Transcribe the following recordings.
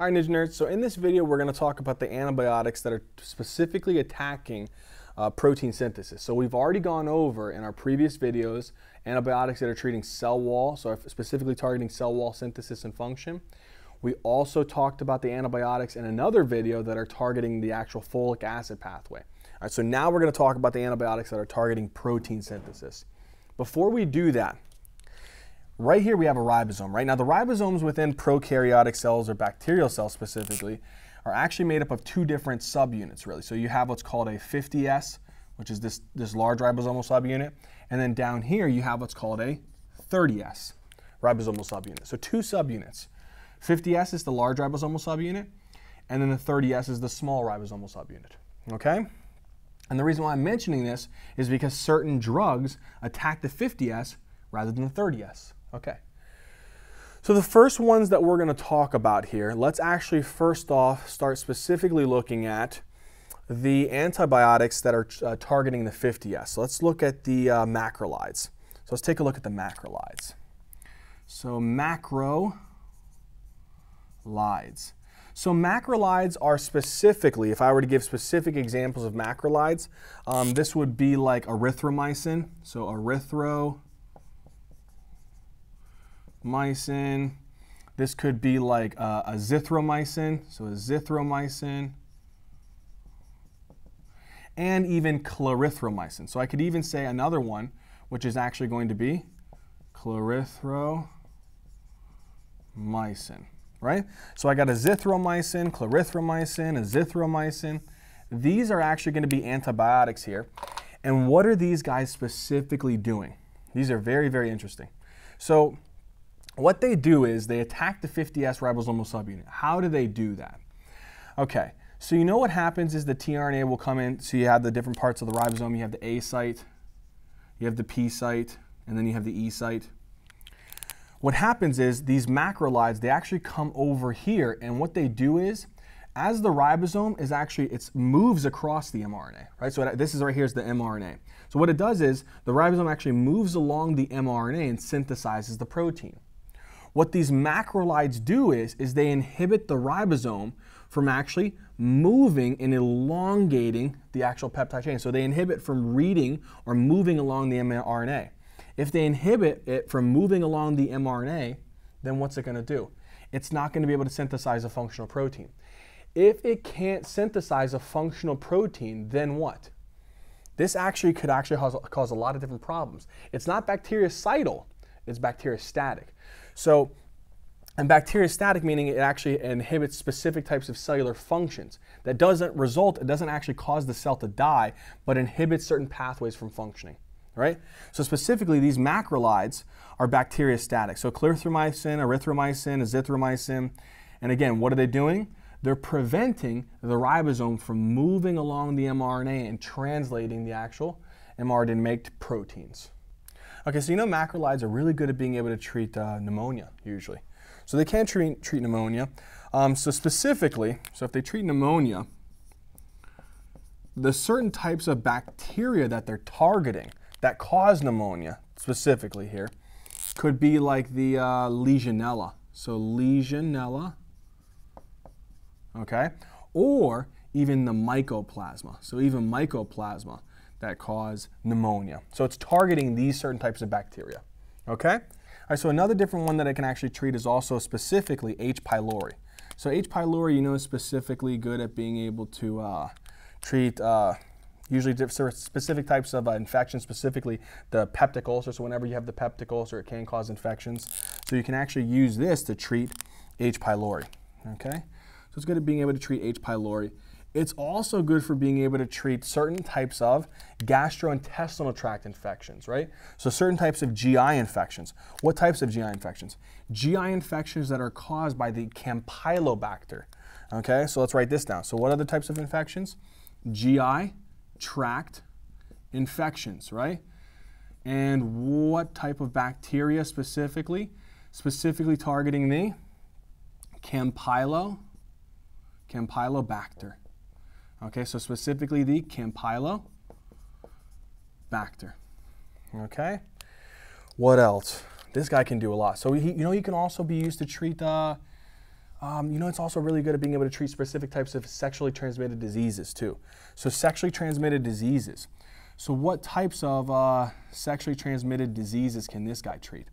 All right, Ninja Nerds, so in this video, we're gonna talk about the antibiotics that are specifically attacking uh, protein synthesis. So we've already gone over in our previous videos antibiotics that are treating cell wall, so specifically targeting cell wall synthesis and function. We also talked about the antibiotics in another video that are targeting the actual folic acid pathway. All right, so now we're gonna talk about the antibiotics that are targeting protein synthesis. Before we do that, right here we have a ribosome, right? Now the ribosomes within prokaryotic cells or bacterial cells specifically are actually made up of two different subunits really. So you have what's called a 50S, which is this, this large ribosomal subunit, and then down here you have what's called a 30S ribosomal subunit. So two subunits. 50S is the large ribosomal subunit, and then the 30S is the small ribosomal subunit, okay? And the reason why I'm mentioning this is because certain drugs attack the 50S rather than the 30S. Okay. So the first ones that we're going to talk about here, let's actually first off start specifically looking at the antibiotics that are uh, targeting the 50S. So let's look at the uh, macrolides. So let's take a look at the macrolides. So macrolides. So macrolides are specifically, if I were to give specific examples of macrolides, um, this would be like erythromycin. So erythromycin. This could be like uh, azithromycin. So azithromycin. And even clarithromycin. So I could even say another one, which is actually going to be clarithromycin right? So I got azithromycin, clarithromycin, azithromycin. These are actually going to be antibiotics here. And what are these guys specifically doing? These are very, very interesting. So what they do is they attack the 50S ribosomal subunit. How do they do that? Okay, so you know what happens is the tRNA will come in, so you have the different parts of the ribosome. You have the A site, you have the P site, and then you have the E site. What happens is these macrolides, they actually come over here, and what they do is, as the ribosome is actually, it moves across the mRNA, right? So this is right here is the mRNA. So what it does is, the ribosome actually moves along the mRNA and synthesizes the protein. What these macrolides do is, is they inhibit the ribosome from actually moving and elongating the actual peptide chain. So they inhibit from reading or moving along the mRNA. If they inhibit it from moving along the mRNA, then what's it going to do? It's not going to be able to synthesize a functional protein. If it can't synthesize a functional protein, then what? This actually could actually cause, cause a lot of different problems. It's not bactericidal, it's bacteriostatic. So, and bacteriostatic meaning it actually inhibits specific types of cellular functions. That doesn't result, it doesn't actually cause the cell to die, but inhibits certain pathways from functioning right? So specifically, these macrolides are bacteriostatic. So clarithromycin, erythromycin, azithromycin, and again, what are they doing? They're preventing the ribosome from moving along the mRNA and translating the actual mRNA to make proteins. Okay, so you know macrolides are really good at being able to treat uh, pneumonia, usually. So they can treat, treat pneumonia. Um, so specifically, so if they treat pneumonia, the certain types of bacteria that they're targeting that cause pneumonia, specifically here, could be like the uh, Legionella. So Legionella, okay? Or even the mycoplasma. So even mycoplasma that cause pneumonia. So it's targeting these certain types of bacteria, okay? All right, so another different one that I can actually treat is also specifically H. pylori. So H. pylori, you know, is specifically good at being able to uh, treat uh, usually specific types of uh, infections, specifically the peptic ulcer. So whenever you have the peptic ulcer, it can cause infections. So you can actually use this to treat H. pylori, okay? So it's good at being able to treat H. pylori. It's also good for being able to treat certain types of gastrointestinal tract infections, right? So certain types of GI infections. What types of GI infections? GI infections that are caused by the Campylobacter. Okay, so let's write this down. So what the types of infections? GI tract infections, right? And what type of bacteria specifically? Specifically targeting the Campylo, Campylobacter. Okay, so specifically the Campylobacter. Okay, what else? This guy can do a lot. So he, you know, he can also be used to treat uh, Um, you know, it's also really good at being able to treat specific types of sexually transmitted diseases too. So sexually transmitted diseases. So what types of uh, sexually transmitted diseases can this guy treat?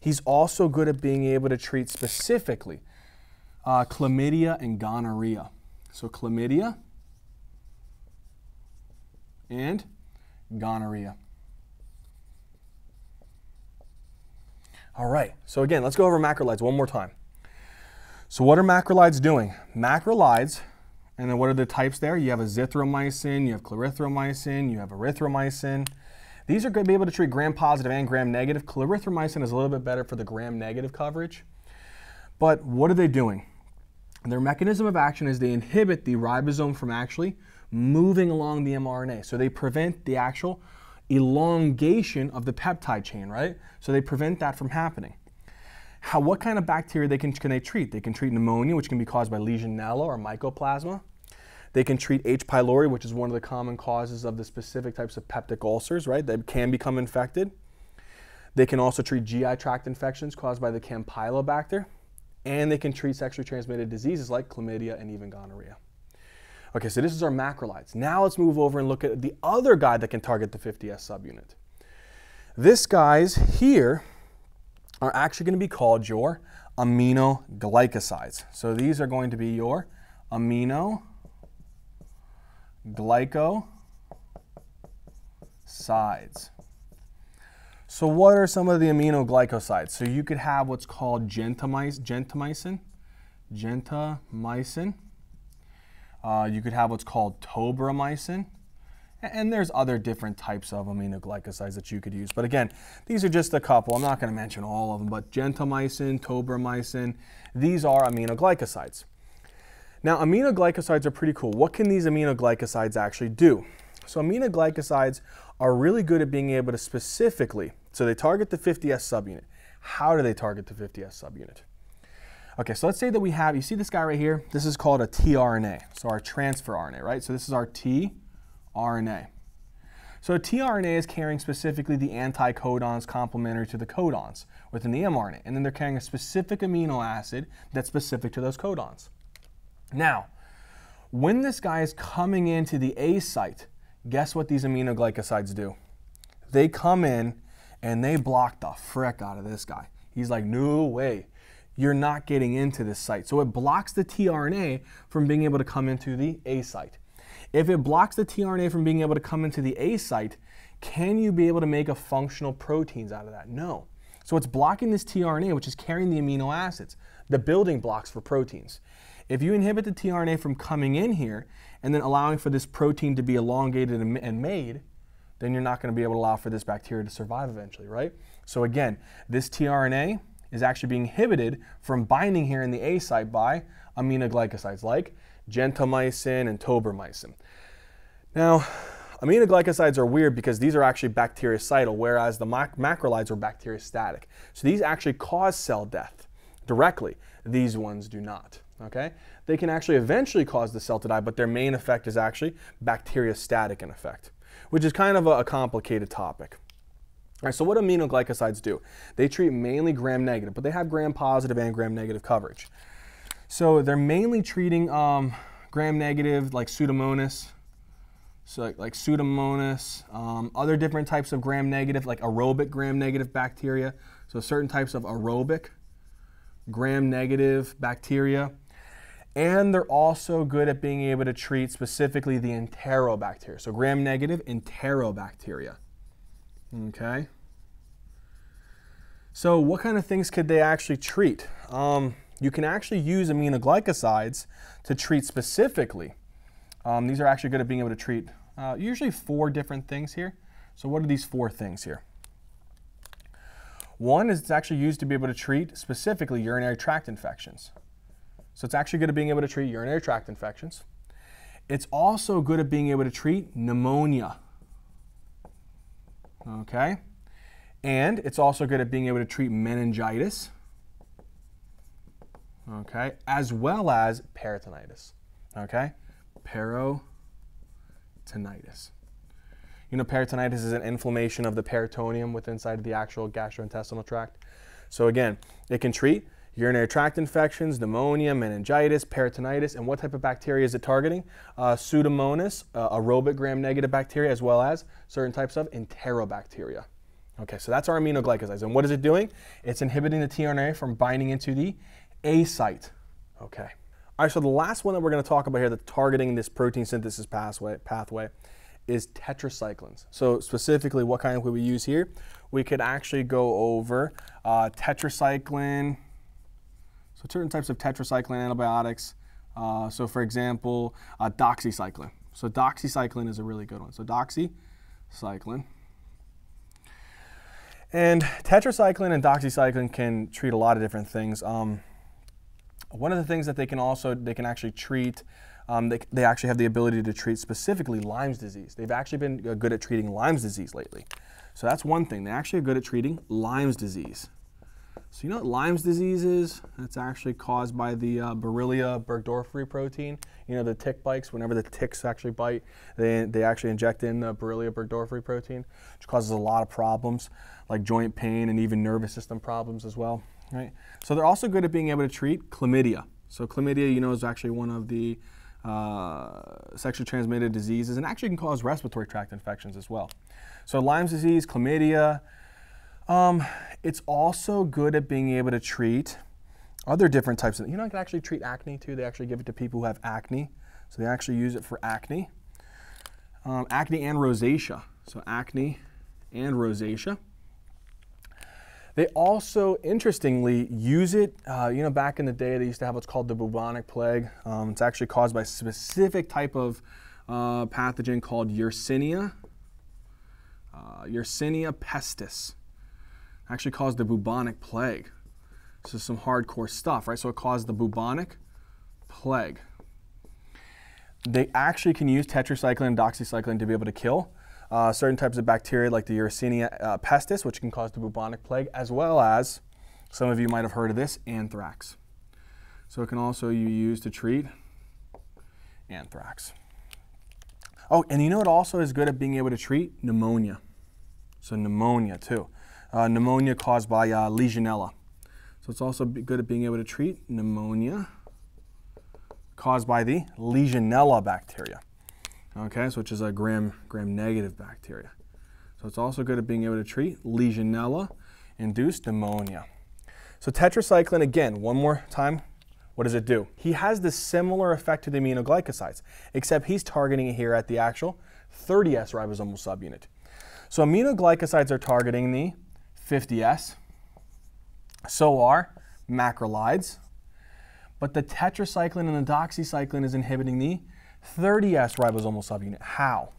He's also good at being able to treat specifically uh, chlamydia and gonorrhea. So chlamydia and gonorrhea. All right, so again, let's go over macrolides one more time. So what are macrolides doing? Macrolides, and then what are the types there? You have azithromycin, you have clarithromycin, you have erythromycin. These are going to be able to treat gram-positive and gram-negative. Clarithromycin is a little bit better for the gram-negative coverage. But what are they doing? Their mechanism of action is they inhibit the ribosome from actually moving along the mRNA. So they prevent the actual elongation of the peptide chain, right? So they prevent that from happening. How, what kind of bacteria they can, can they treat? They can treat pneumonia, which can be caused by Legionella or Mycoplasma. They can treat H. pylori, which is one of the common causes of the specific types of peptic ulcers, right, that can become infected. They can also treat GI tract infections caused by the Campylobacter, and they can treat sexually transmitted diseases like chlamydia and even gonorrhea. Okay, so this is our macrolides. Now let's move over and look at the other guy that can target the 50S subunit. This guy's here are actually going to be called your aminoglycosides. So these are going to be your amino glycosides. So what are some of the aminoglycosides? So you could have what's called gentamicin, gentamicin, gentamicin. Uh, you could have what's called tobramycin. And there's other different types of aminoglycosides that you could use. But again, these are just a couple. I'm not going to mention all of them, but gentamicin, tobramycin, these are aminoglycosides. Now, aminoglycosides are pretty cool. What can these aminoglycosides actually do? So aminoglycosides are really good at being able to specifically, so they target the 50S subunit. How do they target the 50S subunit? Okay, so let's say that we have, you see this guy right here? This is called a tRNA, so our transfer RNA, right? So this is our tRNA. So a tRNA is carrying specifically the anticodons complementary to the codons within the mRNA, and then they're carrying a specific amino acid that's specific to those codons. Now, when this guy is coming into the A site, guess what these aminoglycosides do? They come in and they block the frick out of this guy. He's like, no way you're not getting into this site. So it blocks the tRNA from being able to come into the A site. If it blocks the tRNA from being able to come into the A site, can you be able to make a functional proteins out of that? No. So it's blocking this tRNA, which is carrying the amino acids, the building blocks for proteins. If you inhibit the tRNA from coming in here and then allowing for this protein to be elongated and made, then you're not going to be able to allow for this bacteria to survive eventually, right? So again, this tRNA is actually being inhibited from binding here in the A site by aminoglycosides like gentamicin and tobramycin. Now, aminoglycosides are weird because these are actually bactericidal, whereas the mac macrolides are bacteriostatic. So these actually cause cell death directly. These ones do not. Okay? They can actually eventually cause the cell to die, but their main effect is actually bacteriostatic in effect, which is kind of a, a complicated topic. All right, so what aminoglycosides do? They treat mainly gram-negative, but they have gram-positive and gram-negative coverage. So they're mainly treating um, gram-negative like Pseudomonas, so like, like Pseudomonas, um, other different types of gram-negative like aerobic gram-negative bacteria. So certain types of aerobic gram-negative bacteria. And they're also good at being able to treat specifically the enterobacteria. So gram-negative enterobacteria. Okay. So what kind of things could they actually treat? Um, you can actually use aminoglycosides to treat specifically. Um, these are actually good at being able to treat uh, usually four different things here. So what are these four things here? One is it's actually used to be able to treat specifically urinary tract infections. So it's actually good at being able to treat urinary tract infections. It's also good at being able to treat pneumonia okay? And it's also good at being able to treat meningitis, okay, as well as peritonitis, okay? Peritonitis. You know, peritonitis is an inflammation of the peritoneum within inside of the actual gastrointestinal tract. So again, it can treat urinary tract infections, pneumonia, meningitis, peritonitis, and what type of bacteria is it targeting? Uh, Pseudomonas, uh, aerobic gram-negative bacteria, as well as certain types of enterobacteria. Okay, so that's our aminoglycosides. And what is it doing? It's inhibiting the tRNA from binding into the A site. Okay. All right, so the last one that we're going to talk about here that's targeting this protein synthesis pathway, pathway is tetracyclines. So specifically, what kind would we use here? We could actually go over uh, tetracycline, so certain types of tetracycline antibiotics. Uh, so for example, uh, doxycycline. So doxycycline is a really good one. So doxycycline. And tetracycline and doxycycline can treat a lot of different things. Um, one of the things that they can also, they can actually treat, um, they, they actually have the ability to treat specifically Lyme's disease. They've actually been uh, good at treating Lyme's disease lately. So that's one thing. They actually are good at treating Lyme's disease. So you know what Lyme's disease is? It's actually caused by the uh, Borrelia burgdorferi protein. You know the tick bites, whenever the ticks actually bite, they, they actually inject in the Borrelia burgdorferi protein, which causes a lot of problems like joint pain and even nervous system problems as well. Right? So they're also good at being able to treat chlamydia. So chlamydia, you know, is actually one of the uh, sexually transmitted diseases and actually can cause respiratory tract infections as well. So Lyme's disease, chlamydia, um, it's also good at being able to treat other different types of, you know, I can actually treat acne too. They actually give it to people who have acne. So they actually use it for acne. Um, acne and rosacea. So acne and rosacea. They also, interestingly, use it. Uh, you know, back in the day, they used to have what's called the bubonic plague. Um, it's actually caused by a specific type of uh, pathogen called Yersinia, uh, Yersinia pestis actually caused the bubonic plague. This is some hardcore stuff, right? So it caused the bubonic plague. They actually can use tetracycline and doxycycline to be able to kill uh, certain types of bacteria like the Yersinia uh, pestis, which can cause the bubonic plague, as well as, some of you might have heard of this, anthrax. So it can also be used to treat anthrax. Oh, and you know what also is good at being able to treat? Pneumonia. So pneumonia too uh, pneumonia caused by uh, Legionella. So it's also good at being able to treat pneumonia caused by the Legionella bacteria. Okay, so which is a gram gram negative bacteria. So it's also good at being able to treat Legionella induced pneumonia. So tetracycline again, one more time, what does it do? He has the similar effect to the aminoglycosides, except he's targeting it here at the actual 30S ribosomal subunit. So aminoglycosides are targeting the 50S. So are macrolides. But the tetracycline and the doxycycline is inhibiting the 30S ribosomal subunit. How?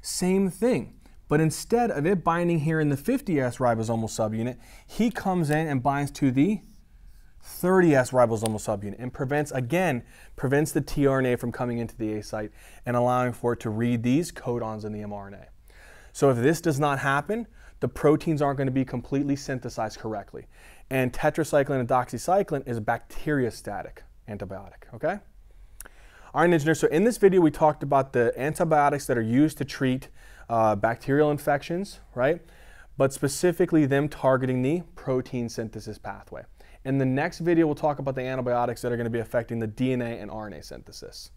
Same thing. But instead of it binding here in the 50S ribosomal subunit, he comes in and binds to the 30S ribosomal subunit and prevents, again, prevents the tRNA from coming into the A site and allowing for it to read these codons in the mRNA. So if this does not happen, the proteins aren't going to be completely synthesized correctly. And tetracycline and doxycycline is a bacteriostatic antibiotic, okay? All right, Ninja Nerds, so in this video we talked about the antibiotics that are used to treat uh, bacterial infections, right? But specifically them targeting the protein synthesis pathway. In the next video, we'll talk about the antibiotics that are going to be affecting the DNA and RNA synthesis.